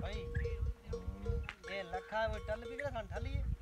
ਭਾਈ ਇਹ ਲੱਖਾ ਉਹ ਟੱਲ ਵੀ ਕਿਹੜਾ ਖਾਂ ਠਾਲੀ ਹੈ